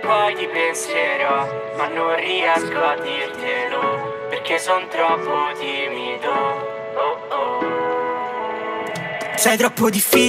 poi ti penserò, ma non riesco a dirtelo, perché son troppo timido. Oh oh. Sei troppo difficile